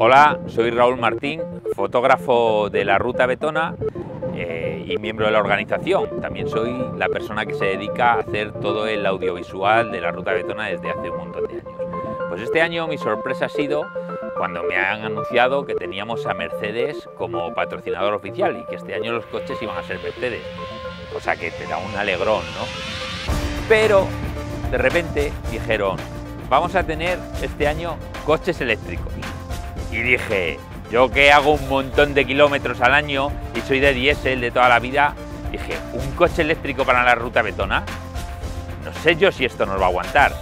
Hola, soy Raúl Martín, fotógrafo de la Ruta Betona eh, y miembro de la organización. También soy la persona que se dedica a hacer todo el audiovisual de la Ruta Betona desde hace un montón de años. Pues este año mi sorpresa ha sido cuando me han anunciado que teníamos a Mercedes como patrocinador oficial y que este año los coches iban a ser Mercedes. O sea que te da un alegrón, ¿no? Pero de repente dijeron, vamos a tener este año coches eléctricos. Y dije, yo que hago un montón de kilómetros al año y soy de diésel de toda la vida, dije, ¿un coche eléctrico para la ruta betona? No sé yo si esto nos va a aguantar.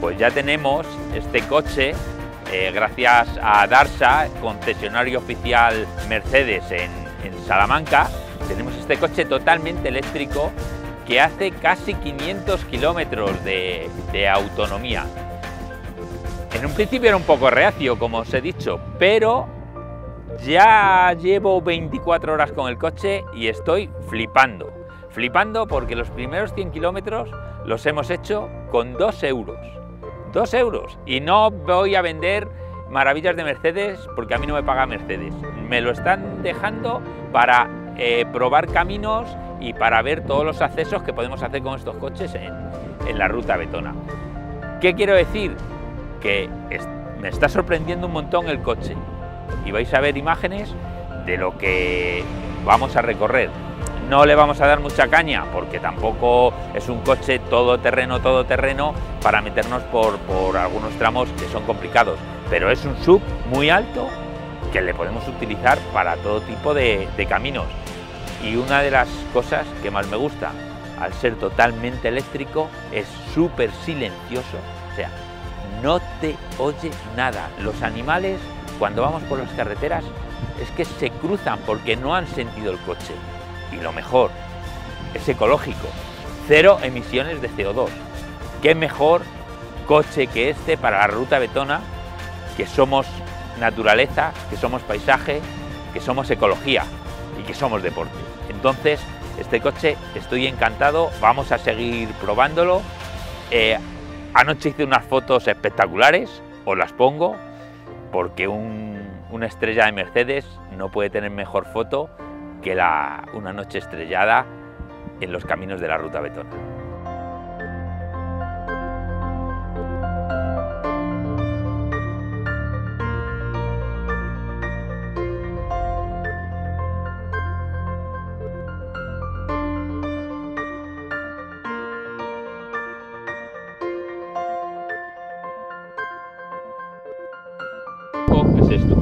Pues ya tenemos este coche, eh, gracias a Darsa, concesionario oficial Mercedes en, Salamanca, tenemos este coche totalmente eléctrico que hace casi 500 kilómetros de, de autonomía. En un principio era un poco reacio, como os he dicho, pero ya llevo 24 horas con el coche y estoy flipando. Flipando porque los primeros 100 kilómetros los hemos hecho con 2 euros. 2 euros. Y no voy a vender maravillas de Mercedes porque a mí no me paga Mercedes. Me lo están dejando para eh, probar caminos y para ver todos los accesos que podemos hacer con estos coches en, en la ruta betona. ¿Qué quiero decir? Me está sorprendiendo un montón el coche y vais a ver imágenes de lo que vamos a recorrer. No le vamos a dar mucha caña porque tampoco es un coche todo terreno, todo terreno para meternos por, por algunos tramos que son complicados, pero es un sub muy alto que le podemos utilizar para todo tipo de, de caminos. Y una de las cosas que más me gusta, al ser totalmente eléctrico, es súper silencioso. O sea, no te oye nada. Los animales, cuando vamos por las carreteras, es que se cruzan porque no han sentido el coche. Y lo mejor, es ecológico. Cero emisiones de CO2. ¿Qué mejor coche que este para la ruta betona? Que somos naturaleza, que somos paisaje, que somos ecología y que somos deporte. Entonces, este coche estoy encantado, vamos a seguir probándolo. Eh, Anoche hice unas fotos espectaculares, os las pongo, porque una estrella de Mercedes no puede tener mejor foto que la, una noche estrellada en los caminos de la ruta betona. Es esto.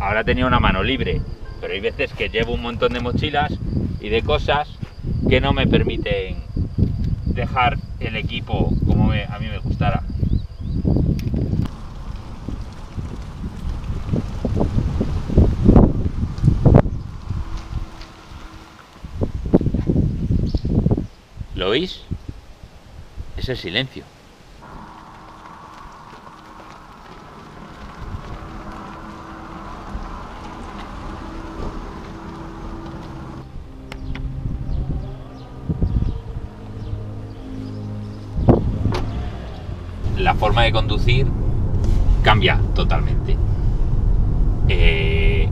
Ahora tenía una mano libre, pero hay veces que llevo un montón de mochilas y de cosas que no me permiten dejar el equipo como a mí me gustara. ¿Lo oís? Es el silencio. La forma de conducir cambia totalmente. Eh,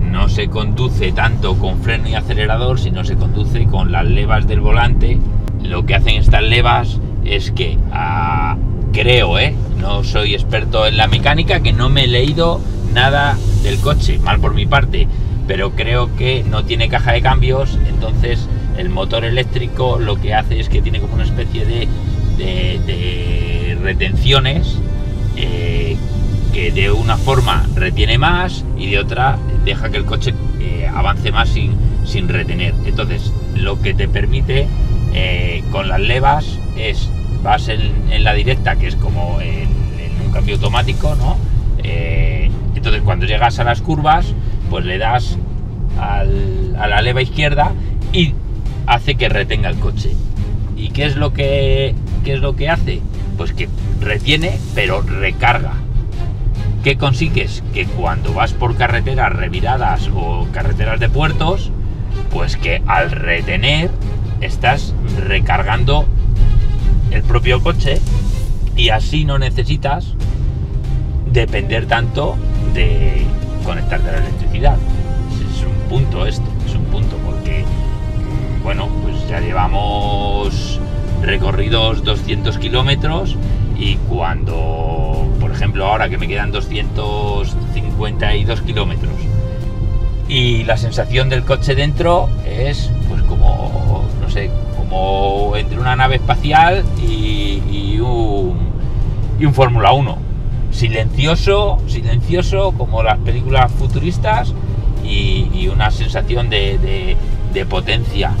no se conduce tanto con freno y acelerador, sino se conduce con las levas del volante. Lo que hacen estas levas es que, ah, creo, ¿eh? no soy experto en la mecánica, que no me he leído nada del coche, mal por mi parte, pero creo que no tiene caja de cambios, entonces el motor eléctrico lo que hace es que tiene como una especie de retenciones eh, que de una forma retiene más y de otra deja que el coche eh, avance más sin, sin, retener. Entonces, lo que te permite eh, con las levas es, vas en, la directa, que es como en, un cambio automático, ¿no? entonces, cuando llegas a las curvas, pues le das a la leva izquierda y hace que retenga el coche. ¿Y qué es lo que, qué es lo que hace? Pues que retiene pero recarga. ¿Qué consigues? Que cuando vas por carreteras reviradas o carreteras de puertos, pues que al retener estás recargando el propio coche Y así no necesitas depender tanto de conectarte a la electricidad. Es un punto esto, es un punto porque, bueno, pues ya llevamos recorridos 200 kilómetros y cuando, por ejemplo, ahora que me quedan 252 kilómetros y la sensación del coche dentro es pues como, no sé, como entre una nave espacial y, un, Fórmula 1. Silencioso, silencioso como las películas futuristas y, una sensación de, potencia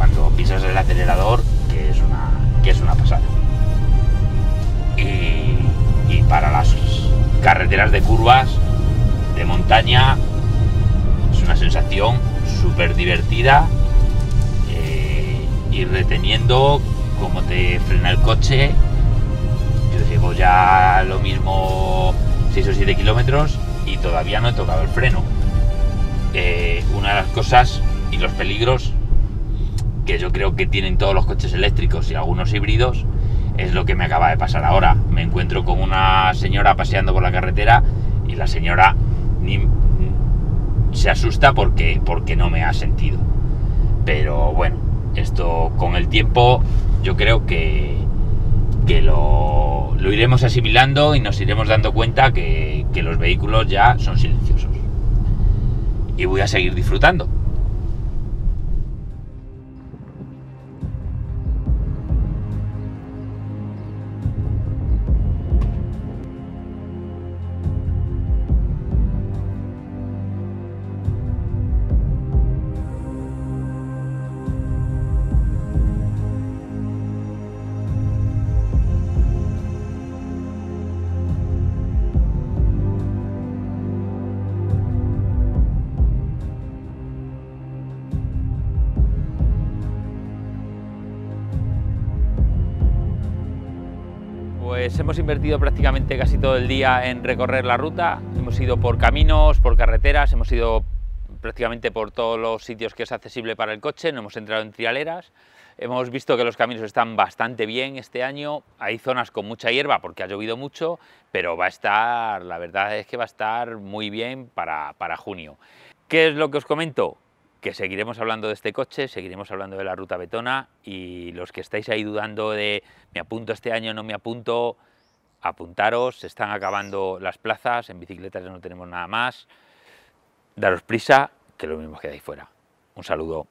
cuando pisas el acelerador que es una, que es una pasada. Y, para las carreteras de curvas de montaña es una sensación súper divertida eh, y reteniendo como te frena el coche. Yo llevo ya lo mismo 6 o 7 kilómetros y todavía no he tocado el freno. Eh, una de las cosas y los peligros que yo creo que tienen todos los coches eléctricos y algunos híbridos es lo que me acaba de pasar ahora. Me encuentro con una señora paseando por la carretera y la señora se asusta porque, porque no me ha sentido. Pero bueno, esto con el tiempo yo creo que, que lo, lo iremos asimilando y nos iremos dando cuenta que, que los vehículos ya son silenciosos. Y voy a seguir disfrutando. Pues hemos invertido prácticamente casi todo el día en recorrer la ruta, hemos ido por caminos, por carreteras, hemos ido prácticamente por todos los sitios que es accesible para el coche, no hemos entrado en trialeras, hemos visto que los caminos están bastante bien este año, hay zonas con mucha hierba porque ha llovido mucho, pero va a estar, la verdad es que va a estar muy bien para, para junio. ¿Qué es lo que os comento? Que seguiremos hablando de este coche, seguiremos hablando de la ruta betona y los que estáis ahí dudando de me apunto este año, no me apunto, apuntaros, se están acabando las plazas, en bicicletas ya no tenemos nada más, daros prisa, que lo mismo quedáis fuera. Un saludo.